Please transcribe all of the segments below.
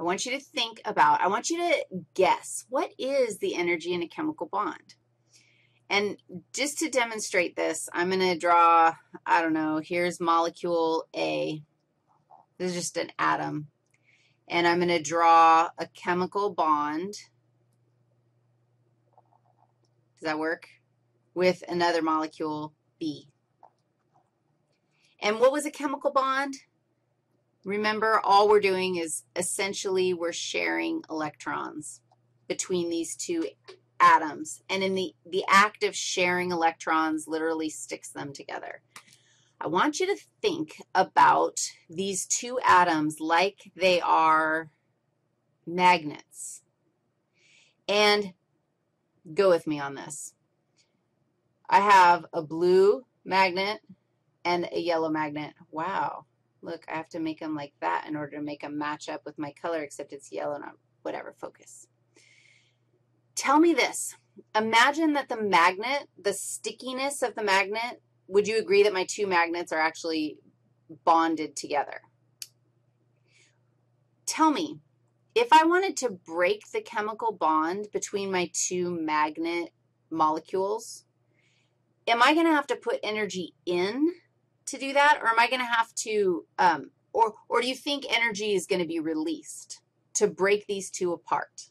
I want you to think about, I want you to guess, what is the energy in a chemical bond? And just to demonstrate this, I'm going to draw, I don't know, here's molecule A. This is just an atom. And I'm going to draw a chemical bond. Does that work? With another molecule, B. And what was a chemical bond? Remember, all we're doing is essentially we're sharing electrons between these two atoms. And in the, the act of sharing electrons literally sticks them together. I want you to think about these two atoms like they are magnets. And go with me on this. I have a blue magnet and a yellow magnet. Wow. Look, I have to make them like that in order to make them match up with my color, except it's yellow, not whatever, focus. Tell me this. Imagine that the magnet, the stickiness of the magnet, would you agree that my two magnets are actually bonded together? Tell me, if I wanted to break the chemical bond between my two magnet molecules, am I going to have to put energy in to do that, or am I going to have to, um, or, or do you think energy is going to be released to break these two apart?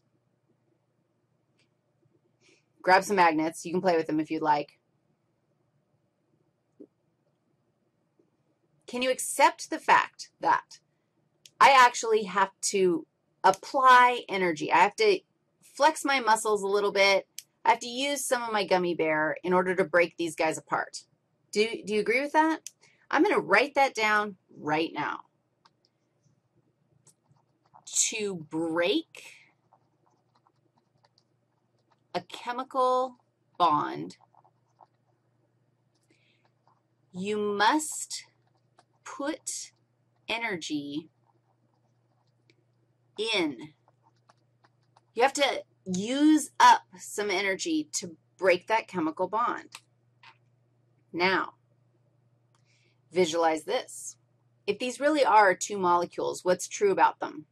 Grab some magnets. You can play with them if you'd like. Can you accept the fact that I actually have to apply energy? I have to flex my muscles a little bit. I have to use some of my gummy bear in order to break these guys apart. Do, do you agree with that? I'm going to write that down right now. To break a chemical bond, you must put energy in. You have to use up some energy to break that chemical bond. Now, Visualize this. If these really are two molecules, what's true about them?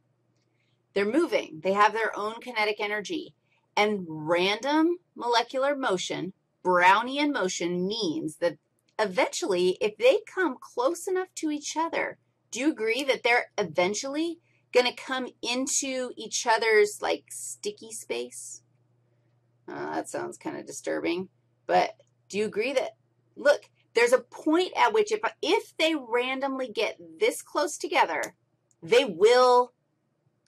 They're moving. They have their own kinetic energy. And random molecular motion, Brownian motion, means that eventually, if they come close enough to each other, do you agree that they're eventually going to come into each other's, like, sticky space? Uh, that sounds kind of disturbing. But do you agree that, look, there's a point at which if, if they randomly get this close together, they will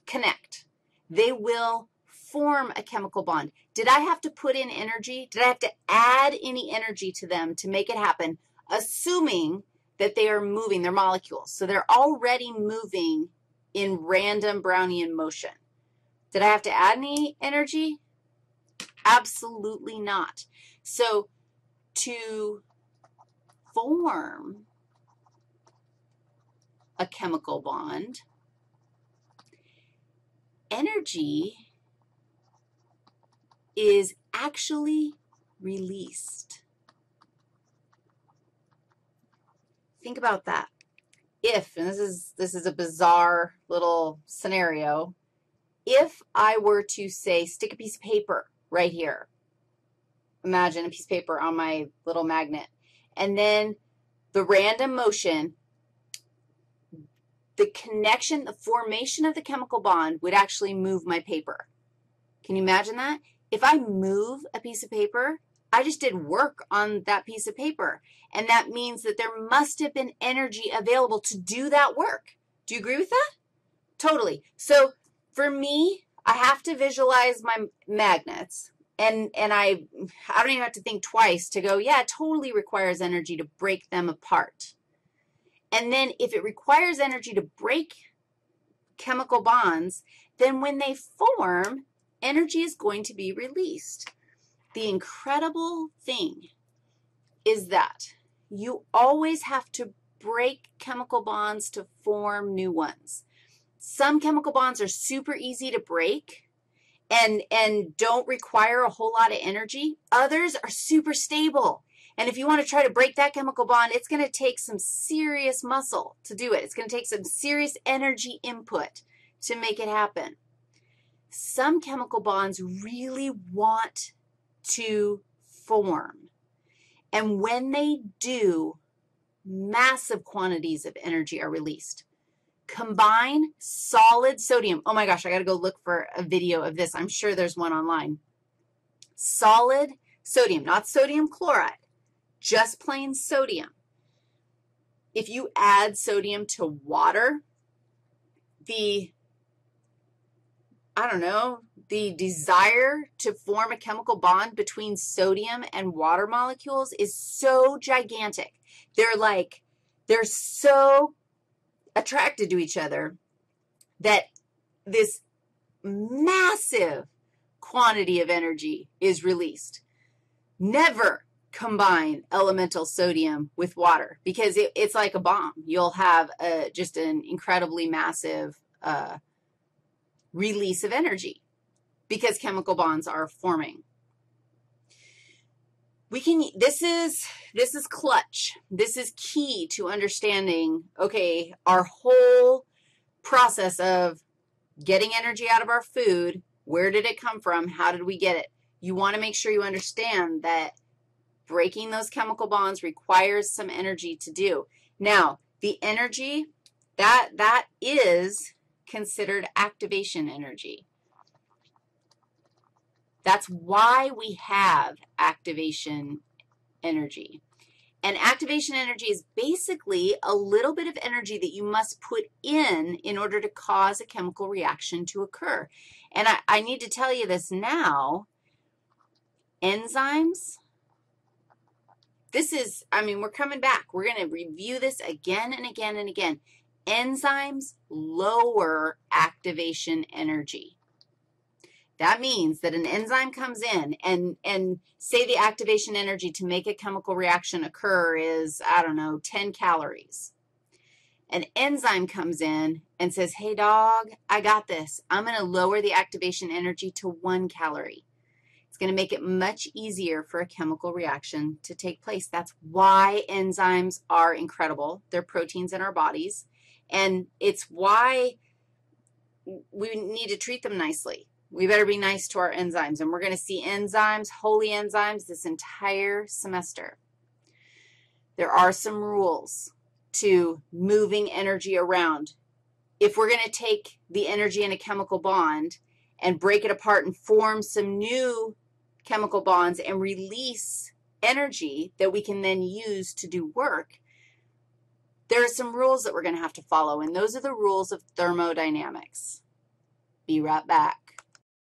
connect. They will form a chemical bond. Did I have to put in energy? Did I have to add any energy to them to make it happen, assuming that they are moving their molecules? So they're already moving in random Brownian motion. Did I have to add any energy? Absolutely not. So to form a chemical bond, energy is actually released. Think about that. If, and this is, this is a bizarre little scenario, if I were to say stick a piece of paper right here, imagine a piece of paper on my little magnet, and then the random motion, the connection, the formation of the chemical bond would actually move my paper. Can you imagine that? If I move a piece of paper, I just did work on that piece of paper, and that means that there must have been energy available to do that work. Do you agree with that? Totally. So for me, I have to visualize my magnets and and I I don't even have to think twice to go, yeah, it totally requires energy to break them apart. And then if it requires energy to break chemical bonds, then when they form, energy is going to be released. The incredible thing is that you always have to break chemical bonds to form new ones. Some chemical bonds are super easy to break, and, and don't require a whole lot of energy. Others are super stable. And if you want to try to break that chemical bond, it's going to take some serious muscle to do it. It's going to take some serious energy input to make it happen. Some chemical bonds really want to form. And when they do, massive quantities of energy are released. Combine solid sodium. Oh my gosh, I got to go look for a video of this. I'm sure there's one online. Solid sodium, not sodium chloride, just plain sodium. If you add sodium to water, the, I don't know, the desire to form a chemical bond between sodium and water molecules is so gigantic. They're like, they're so attracted to each other that this massive quantity of energy is released. Never combine elemental sodium with water because it, it's like a bomb. You'll have a, just an incredibly massive uh, release of energy because chemical bonds are forming. We can, this is, this is clutch. This is key to understanding, okay, our whole process of getting energy out of our food, where did it come from, how did we get it? You want to make sure you understand that breaking those chemical bonds requires some energy to do. Now, the energy, that, that is considered activation energy. That's why we have activation energy. And activation energy is basically a little bit of energy that you must put in in order to cause a chemical reaction to occur. And I, I need to tell you this now. Enzymes, this is, I mean, we're coming back. We're going to review this again and again and again. Enzymes lower activation energy. That means that an enzyme comes in and, and say the activation energy to make a chemical reaction occur is, I don't know, 10 calories. An enzyme comes in and says, hey, dog, I got this. I'm going to lower the activation energy to one calorie. It's going to make it much easier for a chemical reaction to take place. That's why enzymes are incredible. They're proteins in our bodies, and it's why we need to treat them nicely. We better be nice to our enzymes, and we're going to see enzymes, holy enzymes, this entire semester. There are some rules to moving energy around. If we're going to take the energy in a chemical bond and break it apart and form some new chemical bonds and release energy that we can then use to do work, there are some rules that we're going to have to follow, and those are the rules of thermodynamics. Be right back.